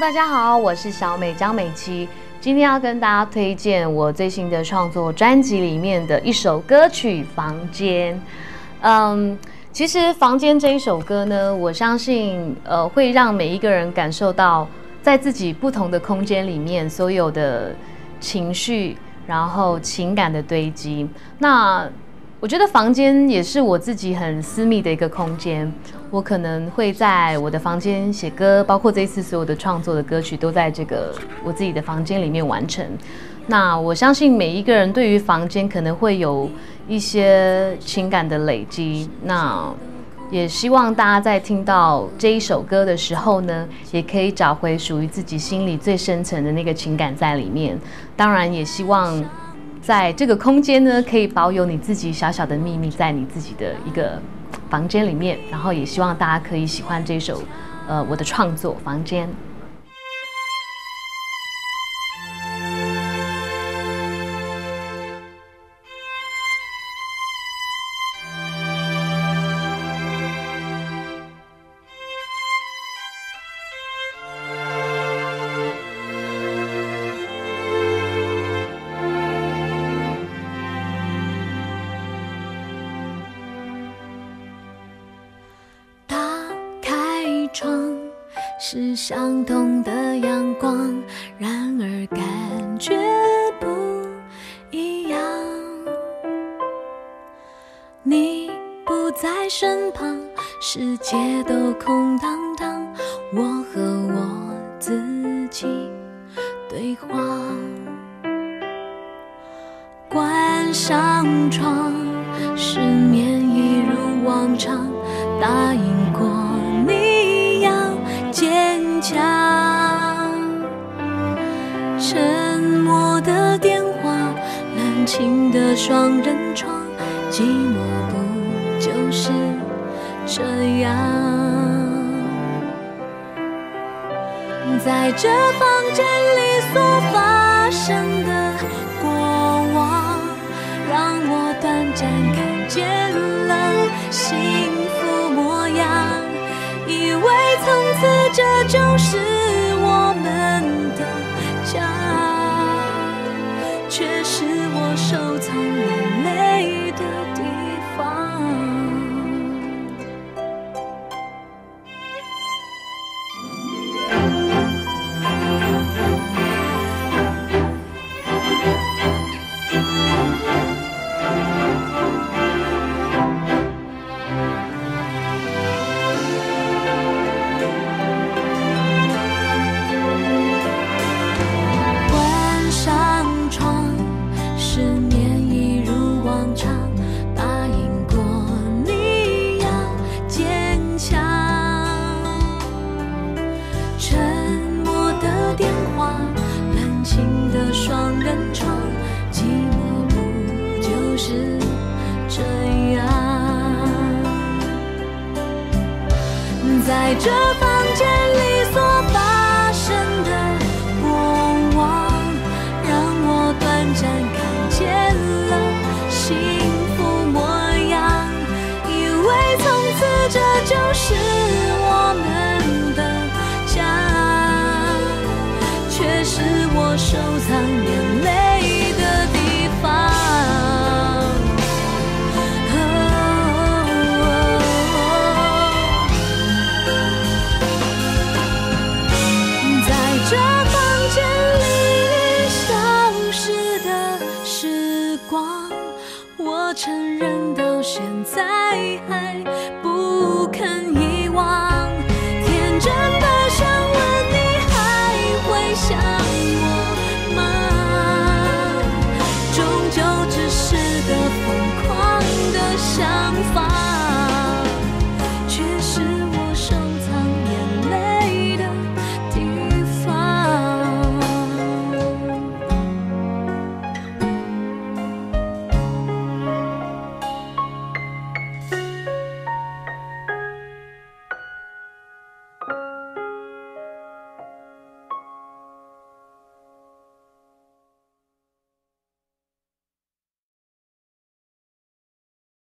大家好，我是小美张美琪，今天要跟大家推荐我最新的创作专辑里面的一首歌曲《房间》。嗯，其实《房间》这一首歌呢，我相信呃会让每一个人感受到在自己不同的空间里面所有的情绪，然后情感的堆积。那我觉得房间也是我自己很私密的一个空间，我可能会在我的房间写歌，包括这一次所有的创作的歌曲都在这个我自己的房间里面完成。那我相信每一个人对于房间可能会有一些情感的累积，那也希望大家在听到这一首歌的时候呢，也可以找回属于自己心里最深层的那个情感在里面。当然也希望。在这个空间呢，可以保有你自己小小的秘密，在你自己的一个房间里面。然后也希望大家可以喜欢这首，呃，我的创作《房间》。是相同的阳光，然而感觉不一样。你不在身旁，世界都空荡荡，我和我自己对话。关上窗，失眠一如往常，答应过。家，沉默的电话，冷清的双人床，寂寞不就是这样？在这房间里所发生的在这房间里所发生的过往，让我短暂看见了幸福模样。以为从此这就是我们的家，却是我收藏眼泪。我承认，到现在还。